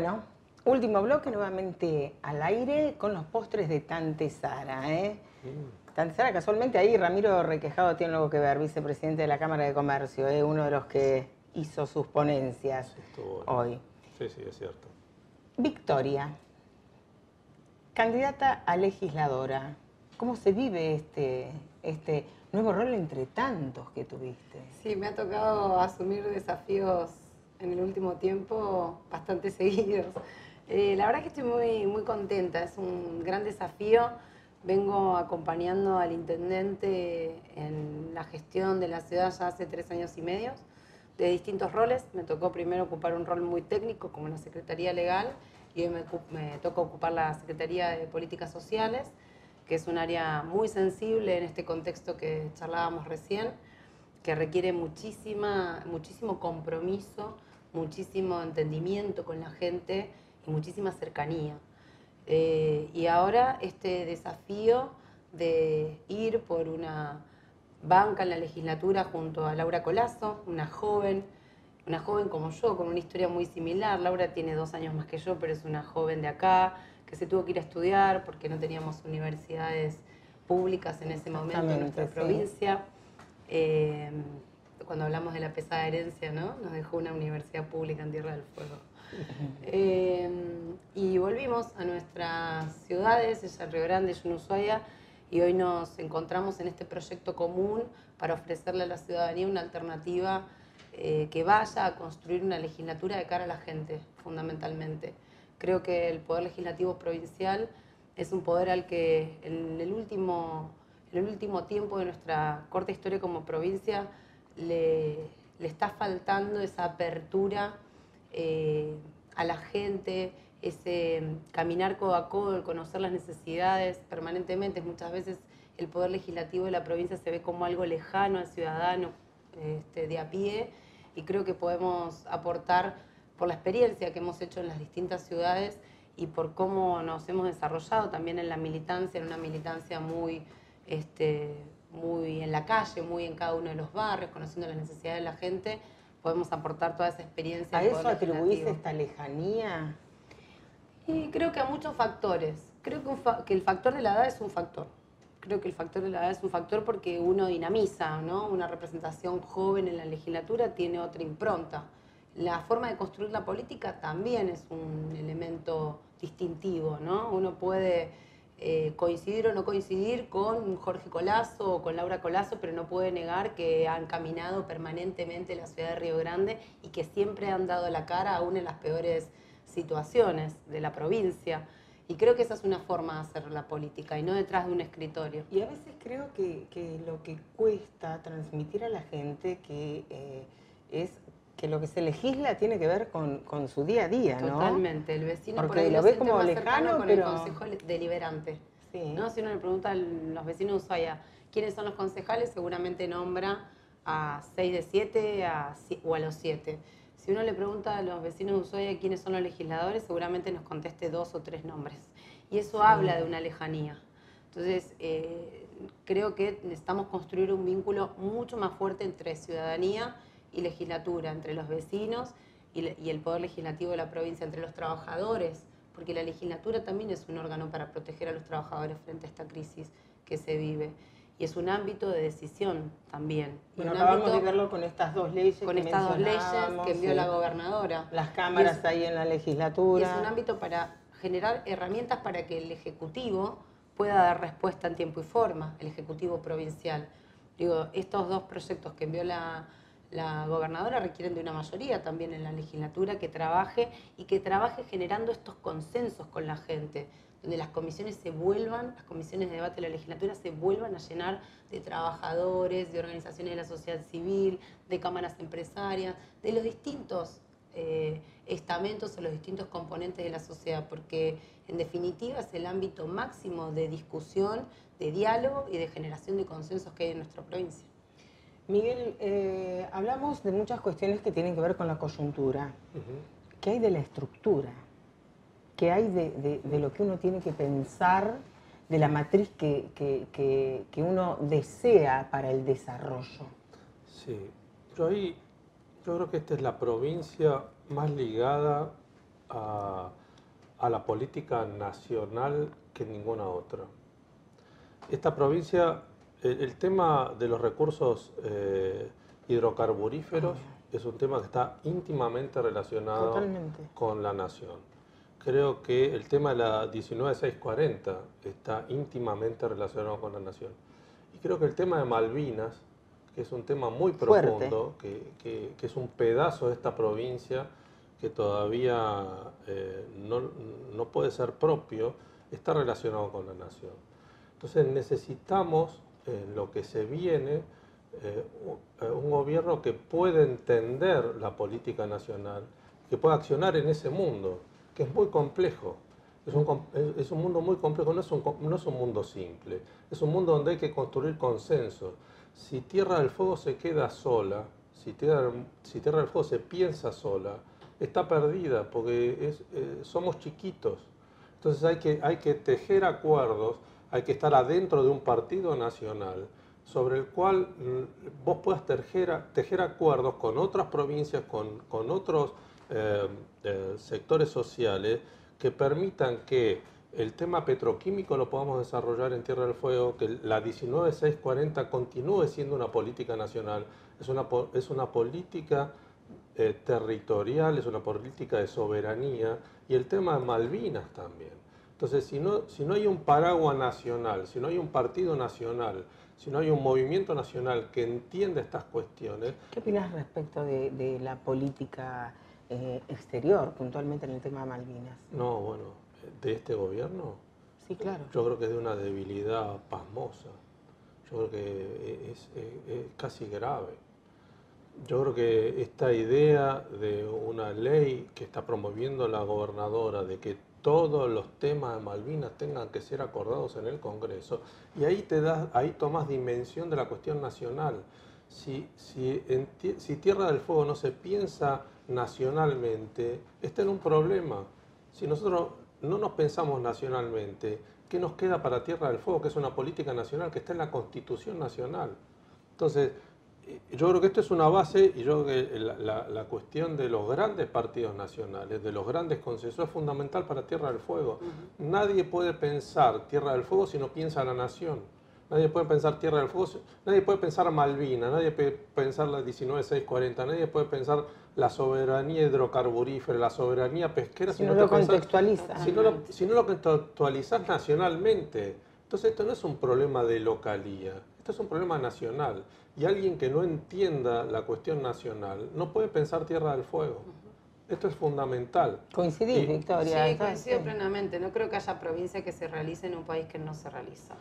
Bueno, último bloque nuevamente al aire con los postres de Tante Sara. ¿eh? Mm. Tante Sara, casualmente ahí Ramiro Requejado tiene algo que ver, vicepresidente de la Cámara de Comercio, ¿eh? uno de los que hizo sus ponencias hoy. Sí, sí, es cierto. Victoria, candidata a legisladora. ¿Cómo se vive este, este nuevo rol entre tantos que tuviste? Sí, me ha tocado asumir desafíos en el último tiempo bastante seguidos. Eh, la verdad que estoy muy, muy contenta, es un gran desafío. Vengo acompañando al intendente en la gestión de la ciudad ya hace tres años y medio, de distintos roles. Me tocó primero ocupar un rol muy técnico como la Secretaría Legal y hoy me, me toca ocupar la Secretaría de Políticas Sociales, que es un área muy sensible en este contexto que charlábamos recién que requiere muchísima, muchísimo compromiso, muchísimo entendimiento con la gente y muchísima cercanía. Eh, y ahora este desafío de ir por una banca en la legislatura junto a Laura Colazo, una joven, una joven como yo, con una historia muy similar. Laura tiene dos años más que yo, pero es una joven de acá, que se tuvo que ir a estudiar porque no teníamos universidades públicas en ese momento en nuestra sí. provincia. Eh, cuando hablamos de la pesada herencia, ¿no? Nos dejó una universidad pública en Tierra del Fuego. Eh, y volvimos a nuestras ciudades, ella Río Grande, yo en Ushuaia, y hoy nos encontramos en este proyecto común para ofrecerle a la ciudadanía una alternativa eh, que vaya a construir una legislatura de cara a la gente, fundamentalmente. Creo que el Poder Legislativo Provincial es un poder al que en el último, en el último tiempo de nuestra corta historia como provincia le, está faltando esa apertura eh, a la gente, ese caminar codo a codo, conocer las necesidades permanentemente. Muchas veces el poder legislativo de la provincia se ve como algo lejano al ciudadano este, de a pie y creo que podemos aportar por la experiencia que hemos hecho en las distintas ciudades y por cómo nos hemos desarrollado también en la militancia, en una militancia muy, este, muy en la calle, muy en cada uno de los barrios, conociendo las necesidades de la gente, podemos aportar toda esa experiencia. ¿A eso atribuís esta lejanía? Y creo que a muchos factores. Creo que, fa- que el factor de la edad es un factor. Creo que el factor de la edad es un factor porque uno dinamiza, ¿no? Una representación joven en la legislatura tiene otra impronta. La forma de construir la política también es un elemento distintivo, ¿no? Uno puede eh, coincidir o no coincidir con Jorge Colazo o con Laura Colazo, pero no puede negar que han caminado permanentemente la ciudad de Río Grande y que siempre han dado la cara aún en las peores situaciones de la provincia. Y creo que esa es una forma de hacer la política y no detrás de un escritorio. Y a veces creo que, lo que cuesta transmitir a la gente que eh, es que lo que se legisla tiene que ver con, con su día a día, ¿no? Totalmente. El vecino Porque por ahí lo lo siente como más lejano, con pero- el consejo deliberante. Sí. ¿no? Si uno le pregunta a los vecinos de Ushuaia quiénes son los concejales, seguramente nombra a 6 de 7 a, o a los 7. Si uno le pregunta a los vecinos de Ushuaia quiénes son los legisladores, seguramente nos conteste dos o tres nombres. Y eso habla de una lejanía. Entonces, eh, creo que necesitamos construir un vínculo mucho más fuerte entre ciudadanía y legislatura, entre los vecinos y, y el poder legislativo de la provincia, entre los trabajadores, porque la legislatura también es un órgano para proteger a los trabajadores frente a esta crisis que se vive. Y es un ámbito de decisión también. Bueno, acabamos ámbito de verlo con estas dos leyes con que estas dos leyes que envió sí. la gobernadora. Las cámaras es- ahí en la y legislatura. es un ámbito para generar herramientas para que el Ejecutivo pueda dar respuesta en tiempo y forma, el Ejecutivo provincial. Digo, estos dos proyectos que envió la, la gobernadora requieren de una mayoría también en la legislatura que trabaje y que trabaje generando estos consensos con la gente, donde las comisiones se vuelvan, las comisiones de debate de la legislatura se vuelvan a llenar de trabajadores, de organizaciones de la sociedad civil, de cámaras empresarias, de los distintos eh, estamentos o los distintos componentes de la sociedad, porque en definitiva es el ámbito máximo de discusión, de diálogo y de generación de consensos que hay en nuestra provincia. Miguel, eh, hablamos de muchas cuestiones que tienen que ver con la coyuntura. ¿Qué hay de la estructura? ¿Qué hay de, de- de lo que uno tiene que pensar, de la matriz que, que- que- que uno desea para el desarrollo? Sí, yo ahí, yo creo que esta es la provincia más ligada a, la política nacional que ninguna otra. Esta provincia, el, tema de los recursos eh, hidrocarburíferos es un tema que está íntimamente relacionado con la nación. Creo que el tema de la 19640 está íntimamente relacionado con la nación. Y creo que el tema de Malvinas, que es un tema muy profundo, que, es un pedazo de esta provincia que todavía eh, no, puede ser propio, está relacionado con la nación. Entonces necesitamos, en lo que se viene, eh, un gobierno que pueda entender la política nacional, que pueda accionar en ese mundo, que es muy complejo. Es un, es un mundo muy complejo, no es un, no es un mundo simple. Es un mundo donde hay que construir consenso. Si Tierra del Fuego se queda sola, si Tierra, si tierra del Fuego se piensa sola, está perdida porque es, eh, somos chiquitos. Entonces hay que, hay que tejer acuerdos, hay que estar adentro de un partido nacional sobre el cual mm, vos puedas tejer, acuerdos con otras provincias, con, otros eh, eh, sectores sociales que permitan que el tema petroquímico lo podamos desarrollar en Tierra del Fuego, que la 19640 continúe siendo una política nacional, es una, es una política eh, territorial, es una política de soberanía, y el tema de Malvinas también. Entonces, si no, si no hay un paraguas nacional, si no hay un partido nacional, si no hay un movimiento nacional que entienda estas cuestiones... ¿Qué opinas respecto de, de la política eh, exterior, puntualmente en el tema de Malvinas. No, bueno, de este gobierno. Sí, claro. Yo creo que es de una debilidad pasmosa. Yo creo que es, casi grave. Yo creo que esta idea de una ley que está promoviendo la gobernadora de que todos los temas de Malvinas tengan que ser acordados en el Congreso, y ahí te das, ahí tomas dimensión de la cuestión nacional. Si, si, si Tierra del Fuego no se piensa nacionalmente, está en un problema. Si nosotros no nos pensamos nacionalmente, ¿qué nos queda para Tierra del Fuego? Que es una política nacional que está en la Constitución Nacional. Entonces, yo creo que esto es una base y yo creo que la, cuestión de los grandes partidos nacionales, de los grandes consensos, es fundamental para Tierra del Fuego. Nadie puede pensar Tierra del Fuego si no piensa la nación. Nadie puede pensar Tierra del Fuego, nadie puede pensar Malvina, nadie puede pensar la 19640, nadie puede pensar la soberanía hidrocarburífera, la soberanía pesquera. Si, no, lo contextualizas. Si, no lo, si no lo contextualizas nacionalmente. Entonces esto no es un problema de localía, esto es un problema nacional. Y alguien que no entienda la cuestión nacional no puede pensar Tierra del Fuego. Esto es fundamental. ¿Coincidís, Victoria? Sí, coincido plenamente. No creo que haya provincia que se realice en un país que no se realiza.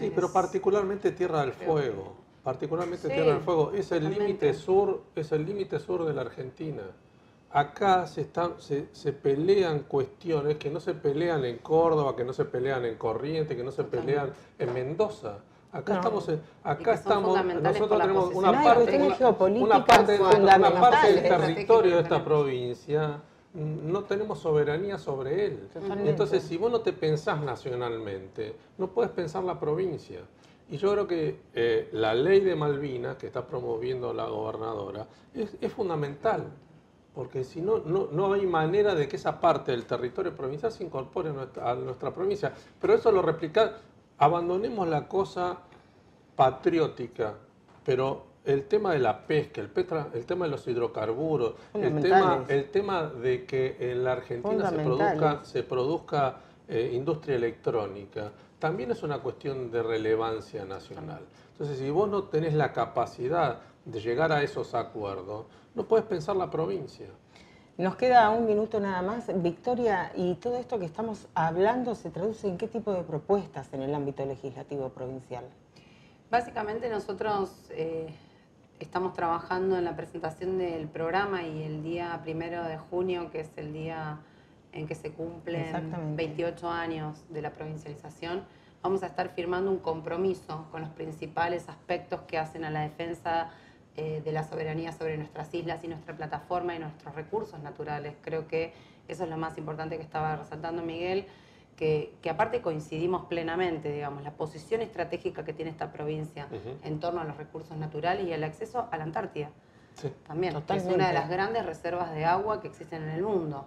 Sí, pero particularmente Tierra del Fuego. Particularmente Tierra del Fuego. Es el límite sur, es el límite sur de la Argentina. Acá se, están, se, se, pelean cuestiones que no se pelean en Córdoba, que no se pelean en Corrientes, que no se pelean en Mendoza. Acá estamos, acá estamos, nosotros tenemos una parte, una, parte, una parte del territorio de esta provincia no tenemos soberanía sobre él. Entonces, si vos no te pensás nacionalmente, no puedes pensar la provincia. Y yo creo que eh, la ley de Malvinas, que está promoviendo la gobernadora, es, fundamental, porque si no, no, hay manera de que esa parte del territorio provincial se incorpore a nuestra, a nuestra provincia. Pero eso lo replica, abandonemos la cosa patriótica, pero el tema de la pesca, el, petra, el tema de los hidrocarburos, el tema, el tema de que en la Argentina se produzca, se produzca eh, industria electrónica, también es una cuestión de relevancia nacional. Entonces, si vos no tenés la capacidad de llegar a esos acuerdos, no puedes pensar la provincia. Nos queda un minuto nada más. Victoria, ¿y todo esto que estamos hablando se traduce en qué tipo de propuestas en el ámbito legislativo provincial? Básicamente nosotros eh, estamos trabajando en la presentación del programa y el día primero de junio, que es el día en que se cumplen 28 años de la provincialización, vamos a estar firmando un compromiso con los principales aspectos que hacen a la defensa eh, de la soberanía sobre nuestras islas y nuestra plataforma y nuestros recursos naturales. Creo que eso es lo más importante que estaba resaltando Miguel que, aparte coincidimos plenamente, digamos, la posición estratégica que tiene esta provincia en torno a los recursos naturales y el acceso a la Antártida. también. Es una de las grandes reservas de agua que existen en el mundo.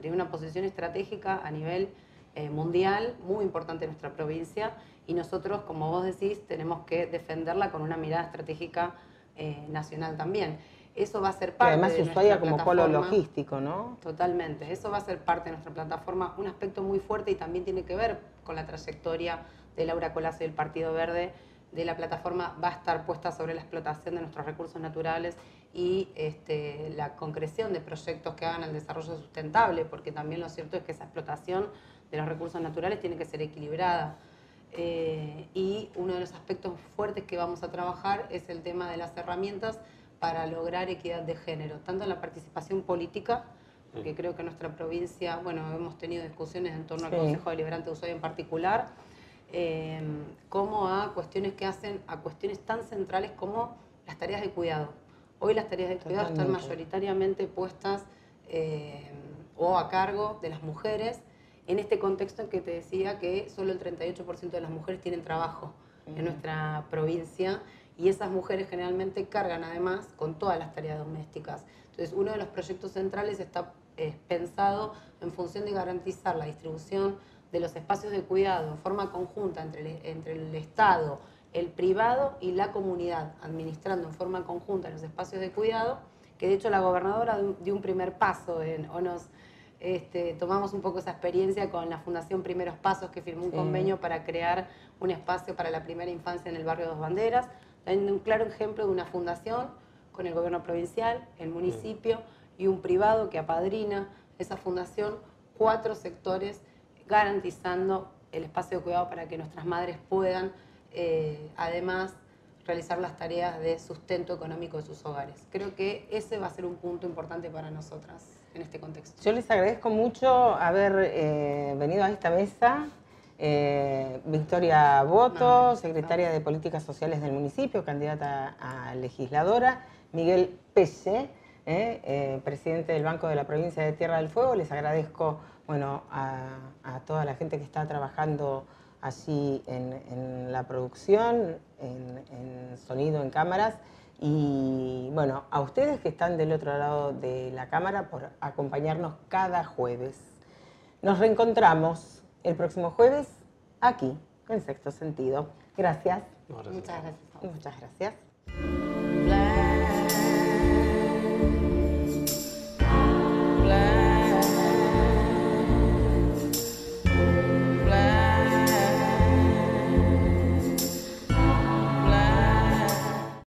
tiene una posición estratégica a nivel eh, mundial muy importante en nuestra provincia y nosotros, como vos decís, tenemos que defenderla con una mirada estratégica eh, nacional también. Eso va a ser parte además de Ushuaia como polo logístico, ¿no? Totalmente. Eso va a ser parte de nuestra plataforma. Un aspecto muy fuerte y también tiene que ver con la trayectoria de Laura Colazo y el Partido Verde de la plataforma va a estar puesta sobre la explotación de nuestros recursos naturales y este, la concreción de proyectos que hagan el desarrollo sustentable, porque también lo cierto es que esa explotación de los recursos naturales tiene que ser equilibrada. Eh, y uno de los aspectos fuertes que vamos a trabajar es el tema de las herramientas para lograr equidad de género, tanto en la participación política, porque creo que en nuestra provincia, bueno, hemos tenido discusiones en torno al Consejo Deliberante de Ushuaia en particular, eh, como a cuestiones que hacen a cuestiones tan centrales como las tareas de cuidado. Hoy las tareas de cuidado están mayoritariamente puestas eh, o a cargo de las mujeres, en este contexto en que te decía que solo el 38% de las mujeres tienen trabajo en nuestra provincia y esas mujeres generalmente cargan además con todas las tareas domésticas. Entonces, uno de los proyectos centrales está eh, pensado en función de garantizar la distribución de los espacios de cuidado en forma conjunta entre entre el Estado, el privado y la comunidad, administrando en forma conjunta los espacios de cuidado, que de hecho la gobernadora dio un primer paso en, o nos este, tomamos un poco esa experiencia con la Fundación Primeros Pasos, que firmó un convenio para crear un espacio para la primera infancia en el barrio Dos Banderas, dando un claro ejemplo de una fundación con el gobierno provincial, el municipio y un privado que apadrina esa fundación, cuatro sectores garantizando el espacio de cuidado para que nuestras madres puedan, eh, además, realizar las tareas de sustento económico de sus hogares. Creo que ese va a ser un punto importante para nosotras en este contexto. Yo les agradezco mucho haber eh, venido a esta mesa. Eh, Victoria Boto, secretaria de Políticas Sociales del municipio, candidata a legisladora. Miguel Pese, presidente del Banco de la Provincia de Tierra del Fuego. Les agradezco bueno, a, toda la gente que está trabajando así en, la producción, en, sonido, en cámaras, y bueno, a ustedes que están del otro lado de la cámara por acompañarnos cada jueves. Nos reencontramos el próximo jueves aquí, en sexto sentido. Gracias. Muchas gracias. Muchas gracias.